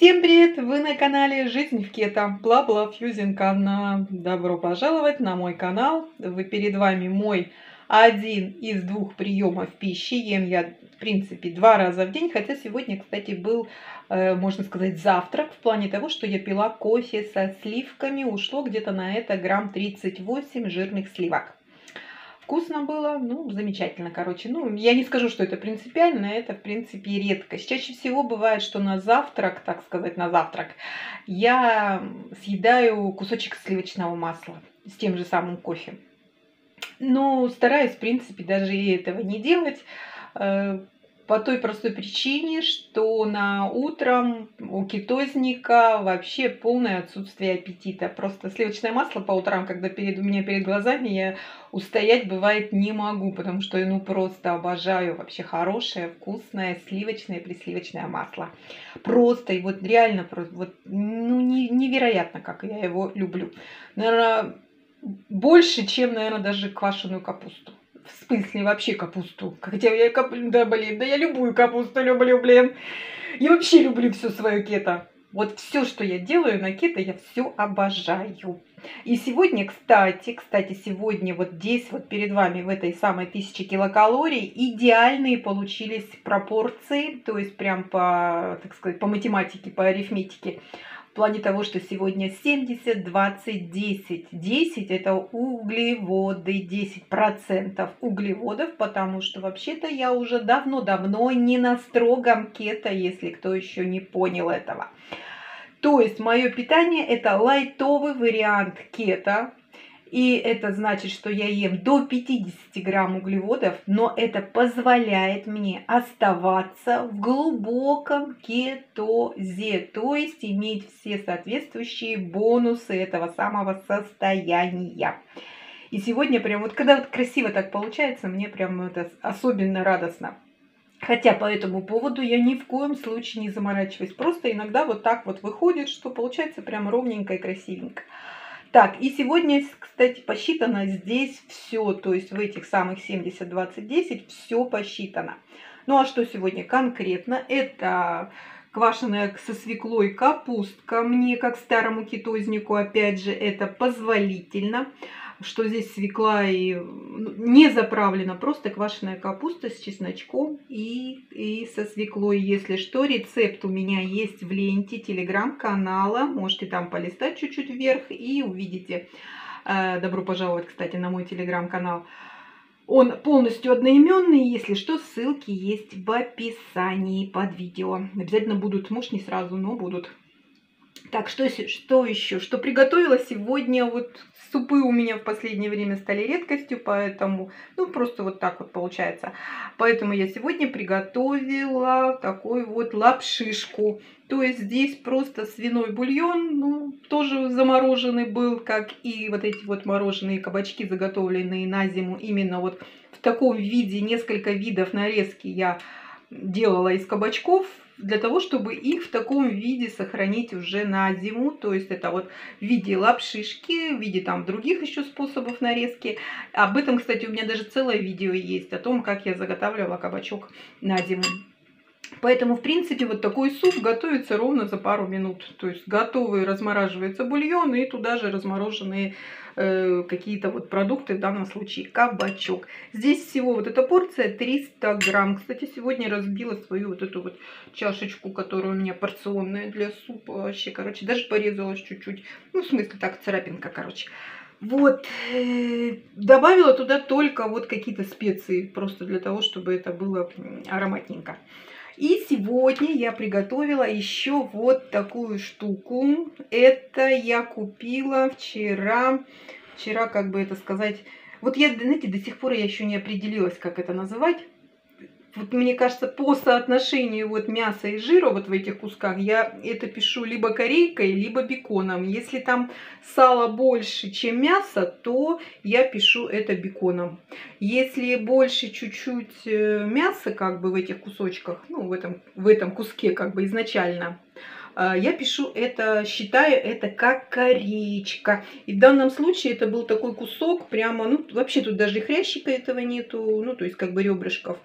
Всем привет! Вы на канале Жизнь в Кето. Бла-бла Фьюзинг Анна. Добро пожаловать на мой канал. Вы перед вами мой один из двух приемов пищи. Ем я, в принципе, два раза в день. Хотя сегодня, кстати, был, э, можно сказать, завтрак. В плане того, что я пила кофе со сливками. Ушло где-то на это грамм 38 жирных сливок. Вкусно было, ну, замечательно, короче. Ну, я не скажу, что это принципиально, это, в принципе, редкость. Чаще всего бывает, что на завтрак, так сказать, на завтрак, я съедаю кусочек сливочного масла с тем же самым кофе. Но стараюсь, в принципе, даже и этого не делать э, по той простой причине, что на утром у кетозника вообще полное отсутствие аппетита. Просто сливочное масло по утрам, когда перед, у меня перед глазами, я устоять бывает не могу, потому что я ну просто обожаю вообще хорошее, вкусное сливочное, присливочное масло. Просто, и вот реально, вот, ну не, невероятно, как я его люблю. Наверное, больше, чем, наверное, даже квашеную капусту в смысле вообще капусту. Хотя я кап... да блин, да я любую капусту люблю, блин. Я вообще люблю все свое кето. Вот все, что я делаю на кето, я все обожаю. И сегодня, кстати, кстати, сегодня вот здесь вот перед вами в этой самой тысяче килокалорий идеальные получились пропорции, то есть прям по, так сказать, по математике, по арифметике в плане того, что сегодня 70, 20, 10. 10 это углеводы, 10% углеводов, потому что вообще-то я уже давно-давно не на строгом кето, если кто еще не понял этого. То есть мое питание это лайтовый вариант кето, и это значит, что я ем до 50 грамм углеводов, но это позволяет мне оставаться в глубоком кетозе, то есть иметь все соответствующие бонусы этого самого состояния. И сегодня прям вот, когда вот красиво так получается, мне прям это особенно радостно. Хотя по этому поводу я ни в коем случае не заморачиваюсь. Просто иногда вот так вот выходит, что получается прям ровненько и красивенько. Так, и сегодня, кстати, посчитано здесь все, то есть в этих самых 70, 20, 10 все посчитано. Ну а что сегодня конкретно? Это квашеная со свеклой капустка. Мне, как старому китознику, опять же, это позволительно что здесь свекла и ну, не заправлена, просто квашеная капуста с чесночком и, и со свеклой. Если что, рецепт у меня есть в ленте телеграм-канала, можете там полистать чуть-чуть вверх и увидите. Э, добро пожаловать, кстати, на мой телеграм-канал. Он полностью одноименный, если что, ссылки есть в описании под видео. Обязательно будут, может не сразу, но будут. Так, что, что еще? Что приготовила сегодня? Вот супы у меня в последнее время стали редкостью, поэтому, ну, просто вот так вот получается. Поэтому я сегодня приготовила такой вот лапшишку. То есть здесь просто свиной бульон, ну, тоже замороженный был, как и вот эти вот мороженые кабачки, заготовленные на зиму. Именно вот в таком виде, несколько видов нарезки я делала из кабачков для того, чтобы их в таком виде сохранить уже на зиму. То есть это вот в виде лапшишки, в виде там других еще способов нарезки. Об этом, кстати, у меня даже целое видео есть о том, как я заготавливала кабачок на зиму. Поэтому, в принципе, вот такой суп готовится ровно за пару минут. То есть готовый размораживается бульон и туда же размороженные э, какие-то вот продукты, в данном случае кабачок. Здесь всего вот эта порция 300 грамм. Кстати, сегодня разбила свою вот эту вот чашечку, которая у меня порционная для супа. Вообще, короче, даже порезалась чуть-чуть. Ну, в смысле, так, царапинка, короче. Вот, э, добавила туда только вот какие-то специи, просто для того, чтобы это было ароматненько. И сегодня я приготовила еще вот такую штуку. Это я купила вчера, вчера, как бы это сказать, вот я, знаете, до сих пор я еще не определилась, как это называть вот мне кажется, по соотношению вот мяса и жира вот в этих кусках я это пишу либо корейкой, либо беконом. Если там сало больше, чем мясо, то я пишу это беконом. Если больше чуть-чуть э, мяса как бы в этих кусочках, ну в этом, в этом куске как бы изначально, э, я пишу это, считаю это как коречка. И в данном случае это был такой кусок прямо, ну вообще тут даже хрящика этого нету, ну то есть как бы ребрышков.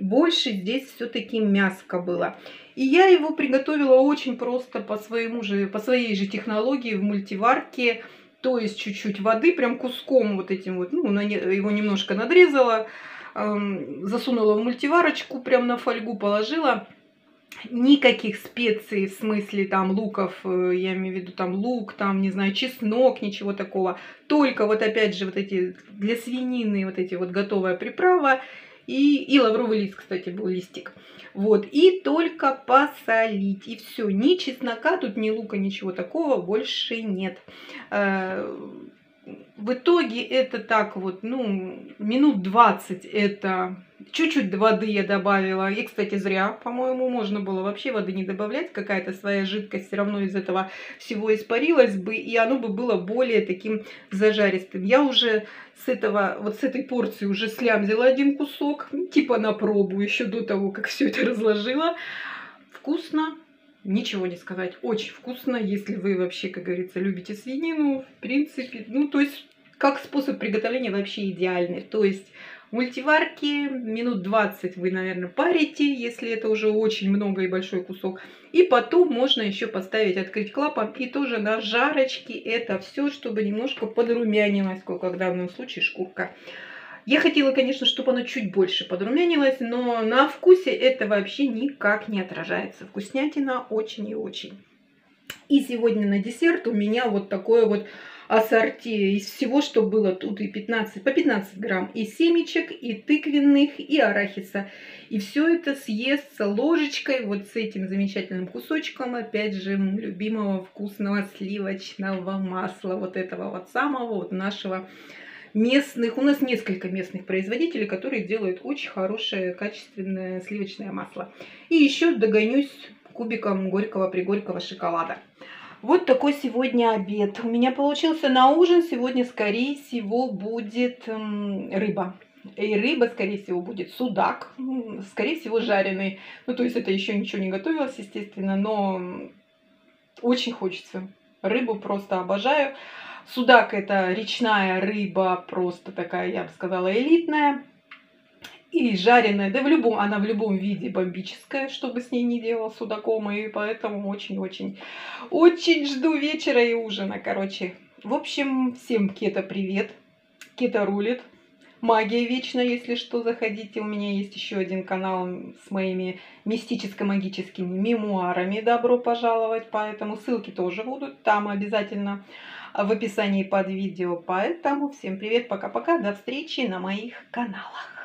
Больше здесь все-таки мяско было. И я его приготовила очень просто по, своему же, по своей же технологии в мультиварке. То есть чуть-чуть воды, прям куском вот этим вот, ну, его немножко надрезала, эм, засунула в мультиварочку, прям на фольгу положила никаких специй, в смысле там луков, э, я имею в виду там лук, там, не знаю, чеснок, ничего такого. Только вот опять же вот эти для свинины вот эти вот готовая приправа и, и лавровый лист, кстати, был листик. Вот, и только посолить, и все. Ни чеснока тут, ни лука, ничего такого больше нет. Э, в итоге это так вот, ну, минут 20 это Чуть-чуть воды я добавила. И, кстати, зря, по-моему, можно было вообще воды не добавлять. Какая-то своя жидкость все равно из этого всего испарилась бы. И оно бы было более таким зажаристым. Я уже с этого, вот с этой порции уже слямзила один кусок. Типа на пробу еще до того, как все это разложила. Вкусно. Ничего не сказать. Очень вкусно, если вы вообще, как говорится, любите свинину. В принципе, ну, то есть, как способ приготовления вообще идеальный. То есть, мультиварке. Минут 20 вы, наверное, парите, если это уже очень много и большой кусок. И потом можно еще поставить, открыть клапан и тоже на жарочке это все, чтобы немножко подрумянилось, как в данном случае шкурка. Я хотела, конечно, чтобы оно чуть больше подрумянилось, но на вкусе это вообще никак не отражается. Вкуснятина очень и очень. И сегодня на десерт у меня вот такое вот ассорти из всего, что было тут и 15, по 15 грамм и семечек, и тыквенных, и арахиса. И все это съестся ложечкой вот с этим замечательным кусочком, опять же, любимого вкусного сливочного масла, вот этого вот самого вот нашего местных, у нас несколько местных производителей, которые делают очень хорошее, качественное сливочное масло. И еще догонюсь кубиком горького-пригорького шоколада. Вот такой сегодня обед. У меня получился на ужин. Сегодня, скорее всего, будет рыба. И рыба, скорее всего, будет судак. Скорее всего, жареный. Ну, то есть это еще ничего не готовилось, естественно, но очень хочется. Рыбу просто обожаю. Судак это речная рыба, просто такая, я бы сказала, элитная. И жареная, да в любом, она в любом виде бомбическая, чтобы с ней не делал судаком, и поэтому очень-очень, очень жду вечера и ужина, короче. В общем, всем кета привет, кета рулит, магия вечна, если что, заходите, у меня есть еще один канал с моими мистическо-магическими мемуарами, добро пожаловать, поэтому ссылки тоже будут там обязательно в описании под видео, поэтому всем привет, пока-пока, до встречи на моих каналах.